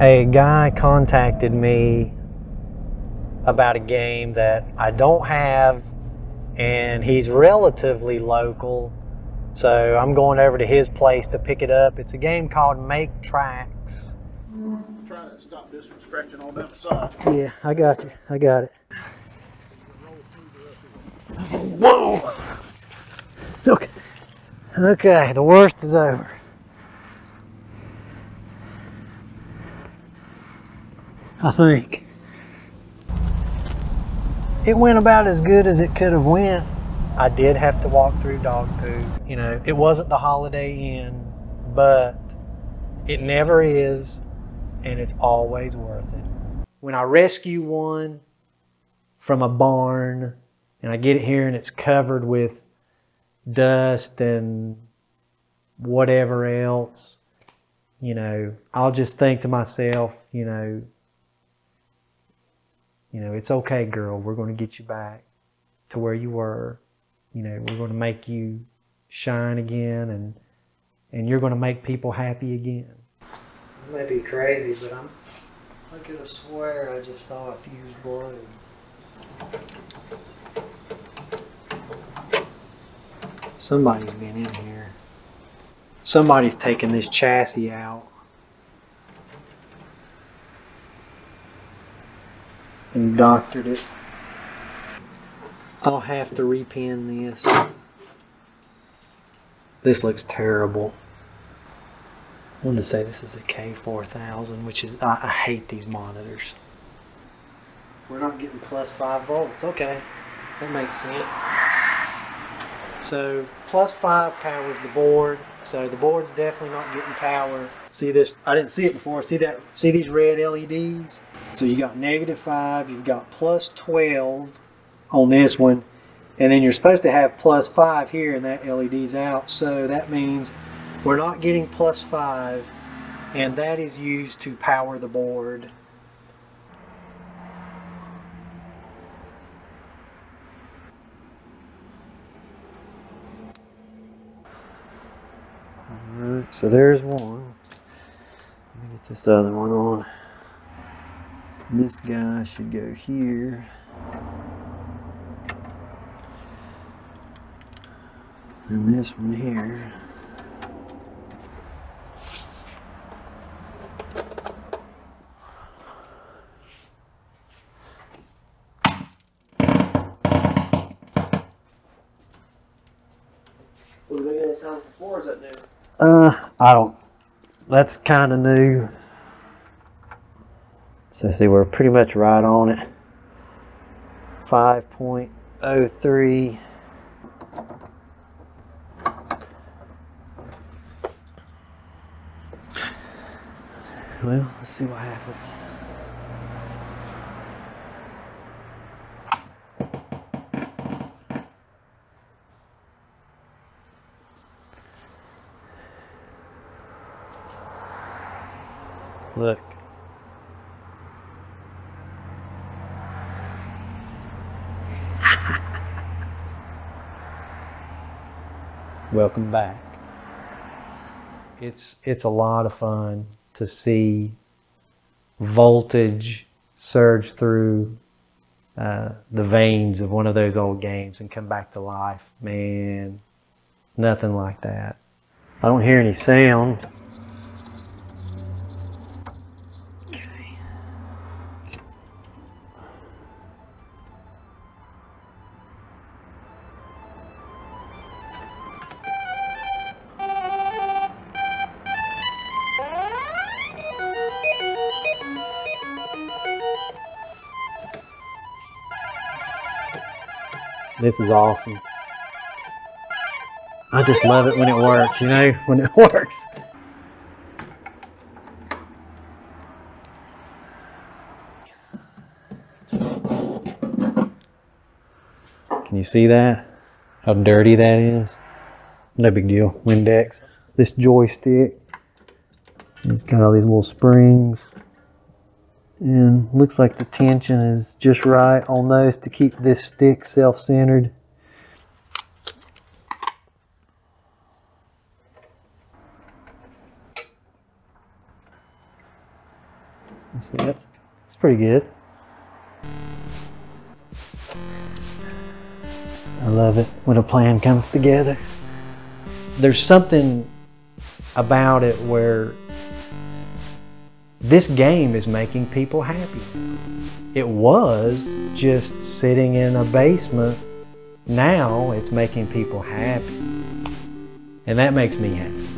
a guy contacted me about a game that I don't have, and he's relatively local. So I'm going over to his place to pick it up. It's a game called Make Trax. Trying to stop this from scratching all down the side. Yeah, I got you. I got it. Whoa! Okay. Okay, the worst is over. I think. It went about as good as it could have went. I did have to walk through dog poo. You know, it wasn't the Holiday Inn, but it never is, and it's always worth it. When I rescue one from a barn and I get it here and it's covered with dust and whatever else, you know, I'll just think to myself, you know, you know, it's okay, girl. We're going to get you back to where you were. You know, we're going to make you shine again, and and you're going to make people happy again. This may be crazy, but I'm. I could have swear I just saw a fuse blow. Somebody's been in here. Somebody's taken this chassis out. And doctored it. I'll have to repin this. This looks terrible. I wanted to say this is a K4000, which is, I, I hate these monitors. We're not getting plus 5 volts. Okay, that makes sense. So, plus 5 powers the board. So the board's definitely not getting power. See this? I didn't see it before. See that? See these red LEDs? So you got negative 5, you've got plus 12 on this one, and then you're supposed to have plus 5 here and that LED's out. So that means we're not getting plus 5, and that is used to power the board. Alright, so there's one. Let me get this other one on. This guy should go here. And this one here. Was there any other time before, or is that new? Uh, I don't. That's kind of new. So see, we're pretty much right on it. 5.03. Well, let's see what happens. Look. Welcome back. It's it's a lot of fun to see voltage surge through uh, the veins of one of those old games and come back to life. Man, nothing like that. I don't hear any sound. This is awesome. I just love it when it works, you know, when it works. Can you see that? How dirty that is? No big deal. Windex. This joystick. It's got all these little springs. And looks like the tension is just right on those to keep this stick self-centered. See it? It's pretty good. I love it when a plan comes together. There's something about it where this game is making people happy. It was just sitting in a basement. Now it's making people happy. And that makes me happy.